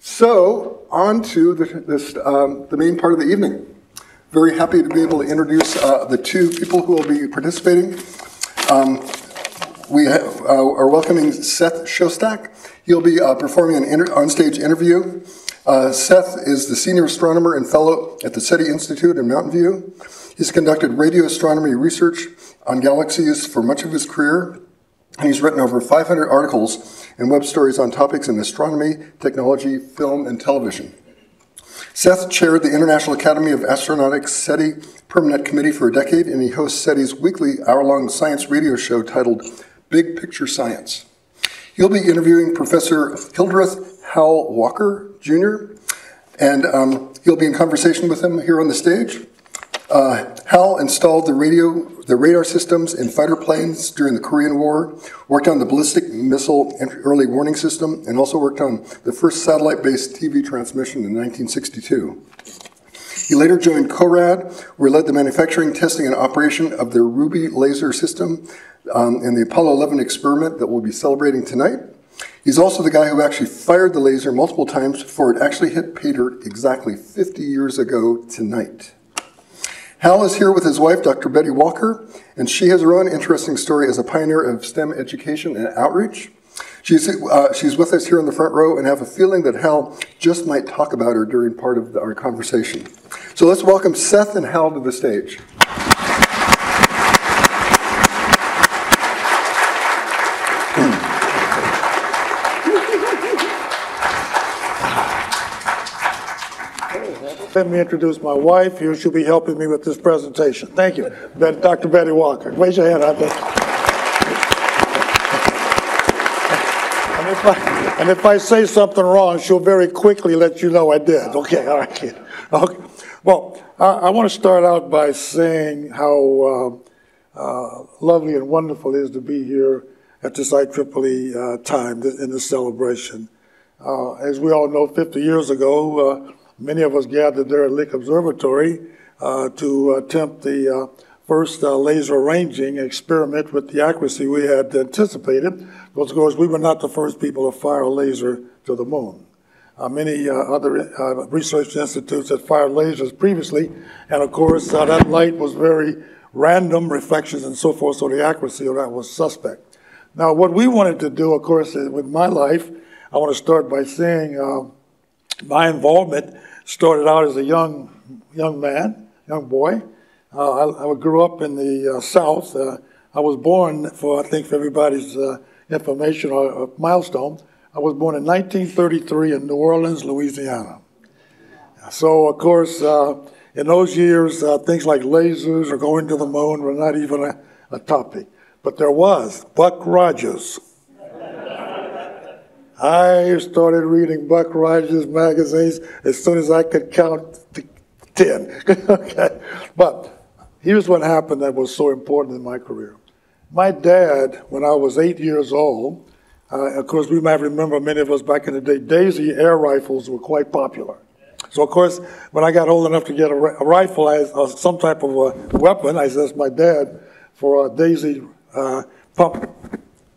So, on to the, this, um, the main part of the evening. Very happy to be able to introduce uh, the two people who will be participating. Um, we uh, are welcoming Seth Shostak. He'll be uh, performing an inter- onstage interview. Uh, Seth is the senior astronomer and fellow at the SETI Institute in Mountain View. He's conducted radio astronomy research on galaxies for much of his career, he's written over 500 articles and web stories on topics in astronomy, technology, film, and television. Seth chaired the International Academy of Astronautics SETI Permanent Committee for a decade, and he hosts SETI's weekly hour long science radio show titled Big Picture Science. He'll be interviewing Professor Hildreth Hal Walker Jr., and um, he'll be in conversation with him here on the stage. Uh, Hal installed the radio, the radar systems in fighter planes during the Korean War, worked on the ballistic missile early warning system, and also worked on the first satellite-based TV transmission in 1962. He later joined Korad, where he led the manufacturing, testing, and operation of their Ruby laser system um, in the Apollo 11 experiment that we'll be celebrating tonight. He's also the guy who actually fired the laser multiple times before it actually hit pay dirt exactly 50 years ago tonight. Hal is here with his wife, Dr. Betty Walker, and she has her own interesting story as a pioneer of STEM education and outreach. She's, uh, she's with us here in the front row and have a feeling that Hal just might talk about her during part of the, our conversation. So let's welcome Seth and Hal to the stage. Let me introduce my wife here. She'll be helping me with this presentation. Thank you, Dr. Betty Walker. Raise your hand out there. And if, I, and if I say something wrong, she'll very quickly let you know I did. Okay, all right, kid. Okay. Well, I, I want to start out by saying how uh, uh, lovely and wonderful it is to be here at this IEEE uh, time in this celebration. Uh, as we all know, 50 years ago, uh, Many of us gathered there at Lick Observatory uh, to attempt the uh, first uh, laser ranging experiment with the accuracy we had anticipated. Because, of course, we were not the first people to fire a laser to the moon. Uh, many uh, other uh, research institutes had fired lasers previously, and of course, that light was very random reflections and so forth, so the accuracy of that was suspect. Now, what we wanted to do, of course, with my life, I want to start by saying my involvement started out as a young young man, young boy. Uh, I, I, grew up in the uh, South. Uh, I was born, for I think for everybody's uh, information or milestone, I was born in 1933 in New Orleans, Louisiana. So, of course, uh, in those years, uh, things like lasers or going to the moon were not even a, a topic. But there was Buck Rogers. I started reading Buck Rogers magazines as soon as I could count to 10. okay. But here's what happened that was so important in my career. My dad, when I was eight years old, uh, of course, we might remember many of us back in the day, Daisy air rifles were quite popular. So, of course, when I got old enough to get a, a rifle, I, uh, some type of a weapon, I asked my dad for a Daisy uh, pump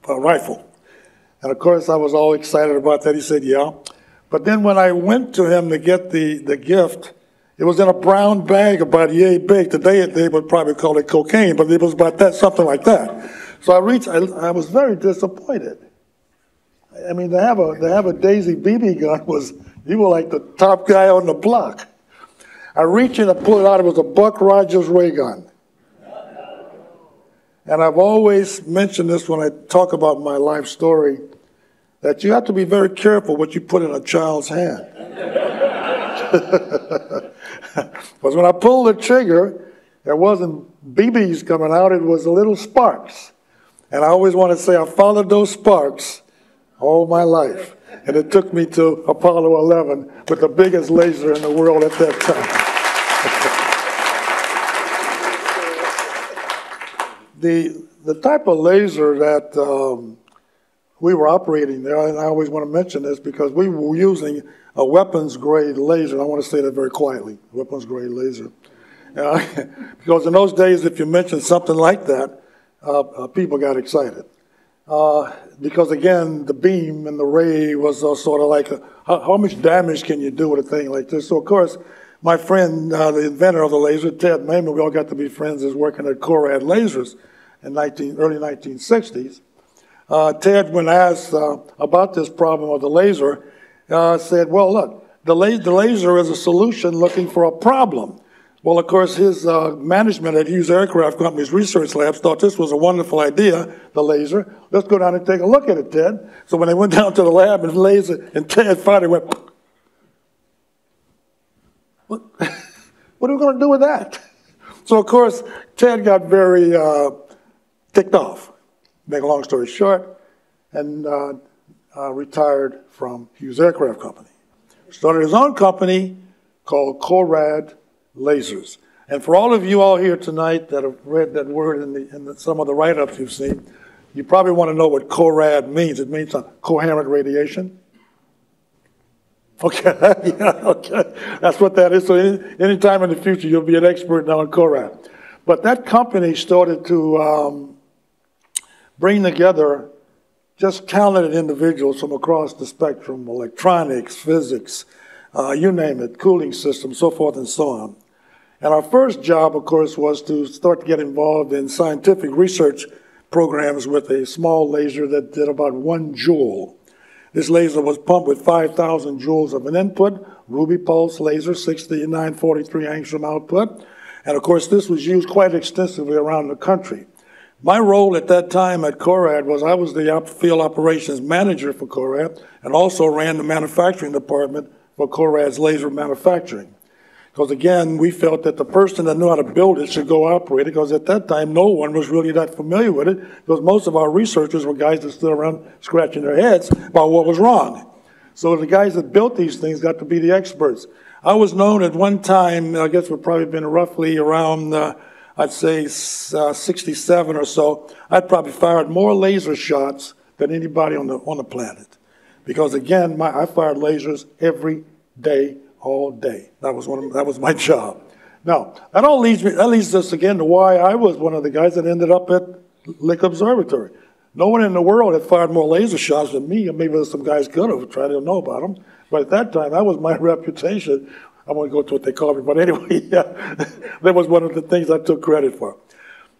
uh, rifle. And of course, I was all excited about that. He said, Yeah. But then when I went to him to get the, the gift, it was in a brown bag about yay big. Today they would probably call it cocaine, but it was about that, something like that. So I reached, I, I was very disappointed. I mean, to have a, to have a Daisy BB gun was, you were like the top guy on the block. I reached in and pulled it out. It was a Buck Rogers ray gun. And I've always mentioned this when I talk about my life story that you have to be very careful what you put in a child's hand. Because when I pulled the trigger, there wasn't BBs coming out, it was little sparks. And I always want to say I followed those sparks all my life. And it took me to Apollo 11 with the biggest laser in the world at that time. the, the type of laser that um, we were operating there, and I always want to mention this because we were using a weapons grade laser. I want to say that very quietly weapons grade laser. Uh, because in those days, if you mentioned something like that, uh, uh, people got excited. uh, because again, the beam and the ray was uh, sort of like, a, how, how, much damage can you do with a thing like this? So of course, my friend, uh, the inventor of the laser, Ted Maiman, we all got to be friends, is working at Korad Lasers in 19, early 1960s. Uh, Ted, when asked uh, about this problem of the laser, uh, said, well, look, the, la the laser is a solution looking for a problem. Well, of course, his uh, management at Hughes Aircraft Company's research labs thought this was a wonderful idea, the laser. Let's go down and take a look at it, Ted. So when they went down to the lab and laser, and Ted finally went, what, what are we going to do with that? So, of course, Ted got very uh, ticked off, make a long story short, and uh, uh retired from Hughes Aircraft Company. Started his own company called Korad lasers. And for all of you all here tonight that have read that word in, the, in the, some of the write-ups you've seen, you probably want to know what Korad means. It means coherent radiation. Okay, yeah, okay, that's what that is. So any, anytime in the future, you'll be an expert now on Korad. But that company started to um, bring together just talented individuals from across the spectrum, electronics, physics, uh, you name it, cooling systems, so forth and so on. And our first job, of course, was to start to get involved in scientific research programs with a small laser that did about one joule. This laser was pumped with 5,000 joules of an input, Ruby pulse laser, 6943 angstrom output. And of course, this was used quite extensively around the country. My role at that time at Korad was I was the field operations manager for Korad and also ran the manufacturing department for Korad's laser manufacturing. Because again, we felt that the person that knew how to build it should go operate it, because at that time, no one was really that familiar with it, because most of our researchers were guys that stood around scratching their heads about what was wrong. So the guys that built these things got to be the experts. I was known at one time, I guess we've probably been roughly around, uh, I'd say uh, 67 or so, I'd probably fired more laser shots than anybody on the, on the planet. Because again, my, I fired lasers every day all day. That was one of, that was my job. Now, that all leads me, that leads us again to why I was one of the guys that ended up at Lick Observatory. No one in the world had fired more laser shots than me, and maybe some guys could have tried to know about them. But at that time, that was my reputation. I won't go to what they call me, but anyway, yeah, that was one of the things I took credit for.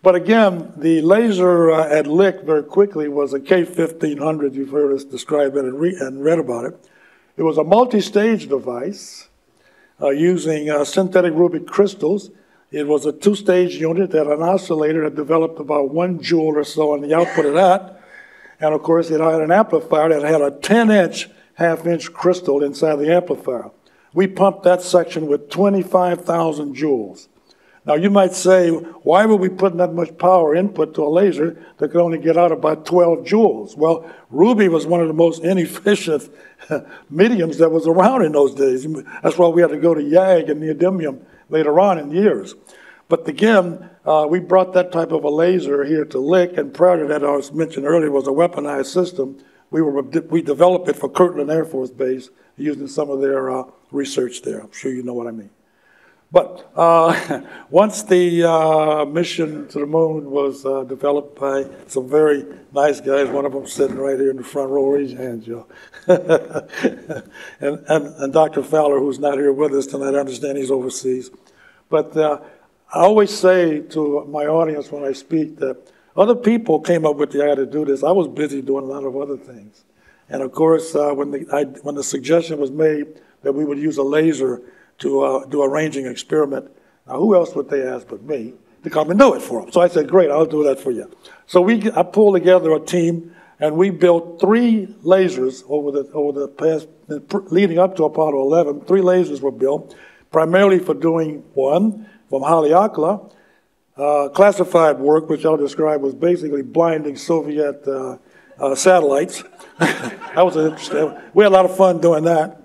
But again, the laser uh, at Lick very quickly was a K1500. You've heard us describe it and, re- and read about it. It was a multi-stage device uh, using uh, synthetic ruby crystals. It was a two-stage unit that an oscillator had developed about one joule or so on the output of that. And of course, it had an amplifier that had a 10-inch half-inch crystal inside the amplifier. We pumped that section with 25,000 joules. Now you might say, why were we putting that much power input to a laser that could only get out about 12 joules? Well, Ruby was one of the most inefficient mediums that was around in those days. That's why we had to go to YAG and neodymium later on in years. But again, uh, we brought that type of a laser here to Lick, and prior to that, I was mentioned earlier, was a weaponized system. We, were, we developed it for Kirtland Air Force Base using some of their uh, research there. I'm sure you know what I mean. But uh, once the uh, mission to the moon was uh, developed by some very nice guys, one of them sitting right here in the front row, raise your hand, Joe. and, and, and, Dr. Faller, who's not here with us tonight, I understand he's overseas. But uh, I always say to my audience when I speak that other people came up with the idea to do this. I was busy doing a lot of other things. And of course, uh, when, the, I, when the suggestion was made that we would use a laser to uh, do a ranging experiment. Now, who else would they ask but me to come and do it for them? So I said, great, I'll do that for you. So we, I pulled together a team, and we built three lasers over the, over the past, leading up to Apollo 11. Three lasers were built, primarily for doing one from Haleakala, uh, classified work, which I'll describe was basically blinding Soviet uh, uh, satellites. that was interesting. We had a lot of fun doing that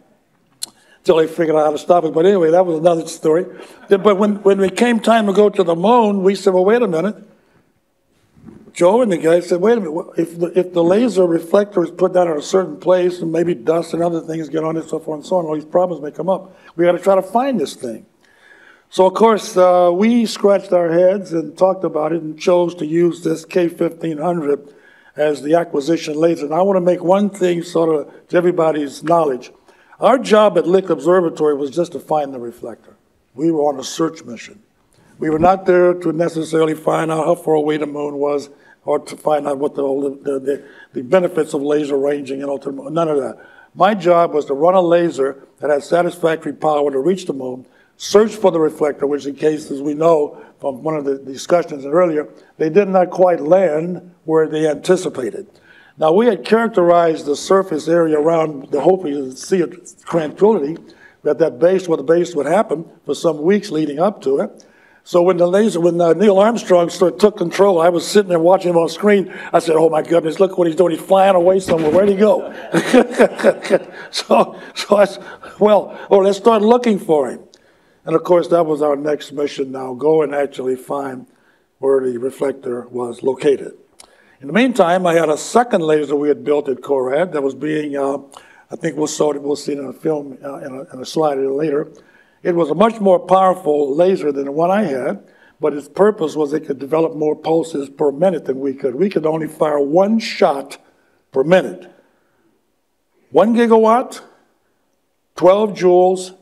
until they figured out how to stop it. But anyway, that was another story. But when, when it came time to go to the moon, we said, well, wait a minute. Joe and the guy said, wait a minute, if the, if the laser reflector is put down in a certain place and maybe dust and other things get on it, so forth and so on, all these problems may come up. We got to try to find this thing. So, of course, uh, we scratched our heads and talked about it and chose to use this K1500 as the acquisition laser. And I want to make one thing sort of to everybody's knowledge. Our job at Lick Observatory was just to find the reflector. We were on a search mission. We were not there to necessarily find out how far away the moon was or to find out what the, the, the, the benefits of laser ranging, and to, none of that. My job was to run a laser that had satisfactory power to reach the moon, search for the reflector, which in case, as we know from one of the discussions earlier, they did not quite land where they anticipated. Now, we had characterized the surface area around the Hopi Sea of Tranquility, that that base where the base would happen for some weeks leading up to it. So when the laser, when uh, Neil Armstrong started, took control, I was sitting there watching him on screen. I said, "Oh my goodness, look what he's doing! He's flying away somewhere. Where'd he go?" so, so I, said, well, oh, let's start looking for him. And of course, that was our next mission. Now, go and actually find where the reflector was located. In the meantime, I had a second laser we had built at Korad that was being, uh, I think we'll, saw it, we'll see it in a film uh, in, a, in a slide later it was a much more powerful laser than the one I had, but its purpose was it could develop more pulses per minute than we could. We could only fire one shot per minute. One gigawatt, 12 joules,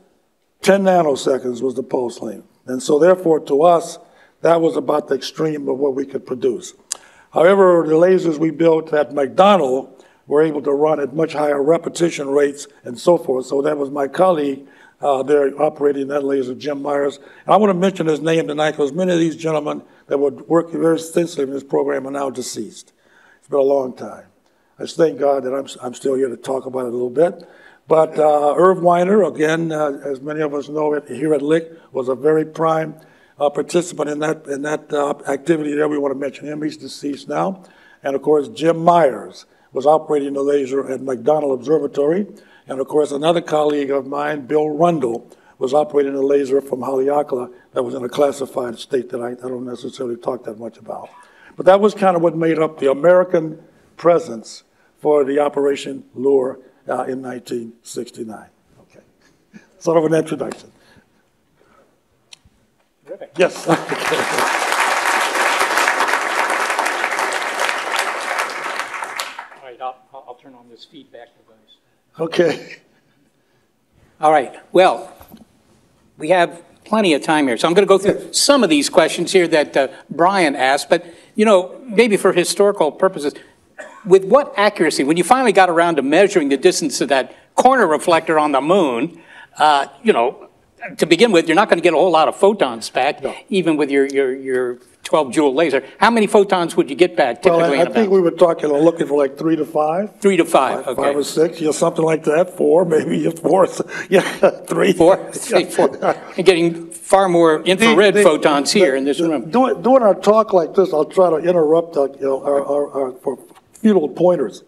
10 nanoseconds was the pulse length. And so therefore to us, that was about the extreme of what we could produce. However, the lasers we built at McDonald were able to run at much higher repetition rates and so forth. So that was my colleague uh, they're operating that laser, Jim Myers. And I want to mention his name tonight because many of these gentlemen that were working very extensively in this program are now deceased. It's been a long time. I just thank God that I'm, I'm still here to talk about it a little bit. But uh, Irv Weiner, again, uh, as many of us know it, here at Lick, was a very prime uh, participant in that, in that uh, activity there. We want to mention him. He's deceased now. And of course, Jim Myers was operating the laser at McDonald Observatory. And of course, another colleague of mine, Bill Rundle, was operating a laser from Haleakala that was in a classified state that I, I don't necessarily talk that much about. But that was kind of what made up the American presence for the Operation Lure uh, in 1969. Okay. Sort of an introduction. Terrific. Yes. All right, I'll, I'll turn on this feedback device. okay. All right, well, we have plenty of time here, so I'm going to go through some of these questions here that uh, Brian asked, but, you know, maybe for historical purposes, with what accuracy, when you finally got around to measuring the distance of that corner reflector on the moon, uh, you know, to begin with, you're not going to get a whole lot of photons back, even with your, your, your 12 joule laser. How many photons would you get back Well, typically I, in I think we were talking, or looking for like three to five. Three to five, Five okay. or six, you know, something like that, four, maybe four, yeah, three. Four, say four. You're getting far more infrared The- the- photons here in this the- room. Doing, doing our talk like this, I'll try to interrupt, uh, you know, our, our, our, pointers.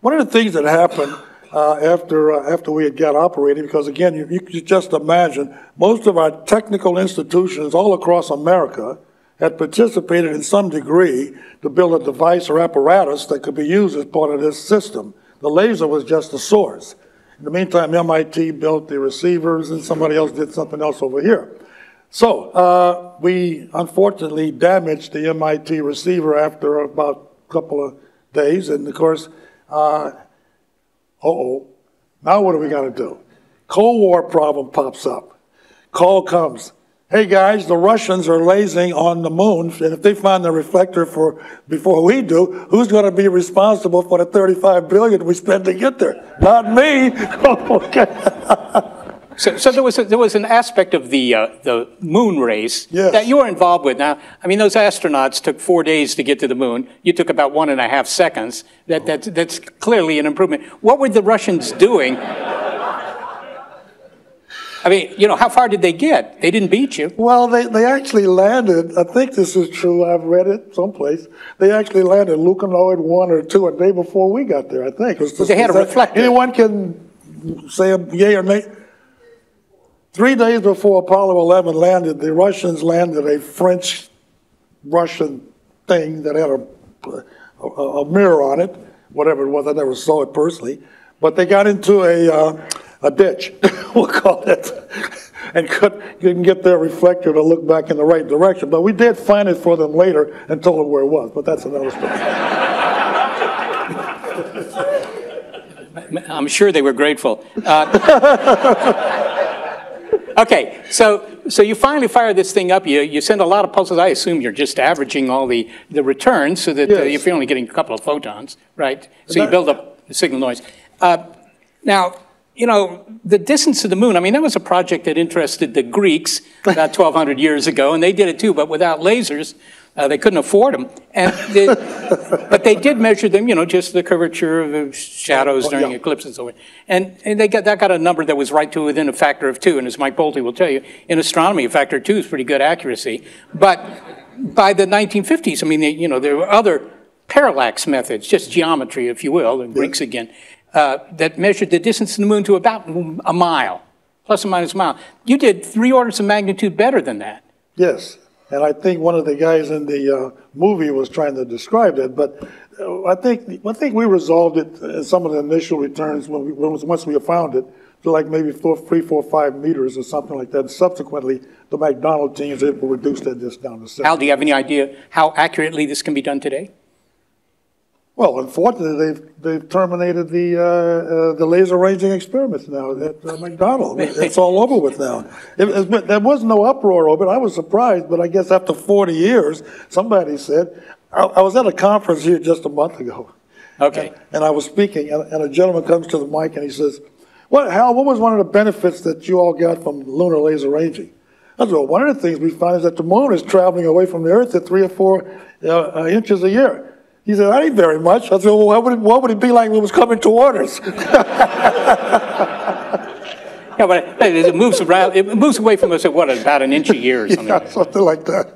One of the things that happened uh, after, uh, after we had got operating, because again, you, you just imagine, most of our technical institutions all across America had participated in some degree to build a device or apparatus that could be used as part of this system. The laser was just the source. In the meantime, MIT built the receivers and somebody else did something else over here. So, uh, we unfortunately damaged the MIT receiver after about couple of days, and of course, uh, uh-oh, now what do we gotta do? Cold War problem pops up. Call comes. Hey guys, the Russians are lasing on the moon, and if they find the reflector for before we do, who's going to be responsible for the 35 billion we spend to get there? Not me. okay. So, so there was a, there was an aspect of the uh, the moon race Yes. that you were involved with. Now, I mean, those astronauts took four days to get to the moon. You took about one and a half seconds. That that's that's clearly an improvement. What were the Russians doing? I mean, you know, how far did they get? They didn't beat you. Well, they, they actually landed, I think this is true, I've read it someplace. They actually landed Lunokhod 1 or 2 a day before we got there, I think. Was they had a that- reflector. Anyone can say a yay or nay? Three days before Apollo 11 landed, the Russians landed a French-Russian thing that had a, a, a mirror on it, whatever it was, I never saw it personally. But they got into a, uh, a ditch, we'll call it. and could, couldn't get their reflector to look back in the right direction. But we did find it for them later and told them where it was, but that's another story. I'm sure they were grateful. Uh, Okay, so, so you finally fire this thing up, you, you send a lot of pulses, I assume you're just averaging all the, the returns so that uh, Yes. if you're only getting a couple of photons, right? So you build up the signal noise. Uh, Now, you know, the distance to the moon, I mean, that was a project that interested the Greeks about 1,200 years ago, and they did it too, but without lasers, uh, they couldn't afford them. And they, but they did measure them, you know, just the curvature of the shadows Oh, during yeah. eclipses and so on. And, and they got, that got a number that was right to within a factor of two, and as Mike Bolte will tell you, in astronomy, a factor of two is pretty good accuracy. But by the 1950s, I mean, they, you know, there were other parallax methods, just geometry, if you will, and Greeks again, uh, that measured the distance to the moon to about a mile, plus or minus a mile. You did three orders of magnitude better than that. Yes, and I think one of the guys in the uh, movie was trying to describe that, but uh, I think, I think we resolved it, uh, some of the initial returns when we, when- once we found it, to like maybe four, three, four, five meters or something like that. Subsequently, the McDonald teams able to reduce that just down to Al, do you have any idea how accurately this can be done today? Well, unfortunately, they've, they've terminated the, uh, uh, the laser ranging experiments now at uh, McDonald. It's all over with now. It, it's there was no uproar over it. I was surprised, but I guess after 40 years, somebody said, I, I was at a conference here just a month ago. Okay. And I was speaking, and, and a gentleman comes to the mic and he says, "What, Hal? What was one of the benefits that you all got from lunar laser ranging?" I said, "Well, one of the things we find is that the moon is traveling away from the Earth at three or four uh, uh, inches a year." He said, "That ain't very much." I said, "Well, what would it, what would it be like when it was coming toward us?" Yeah, but it it moves around, it moves away from us at what, about an inch a year or something? yeah, something like that.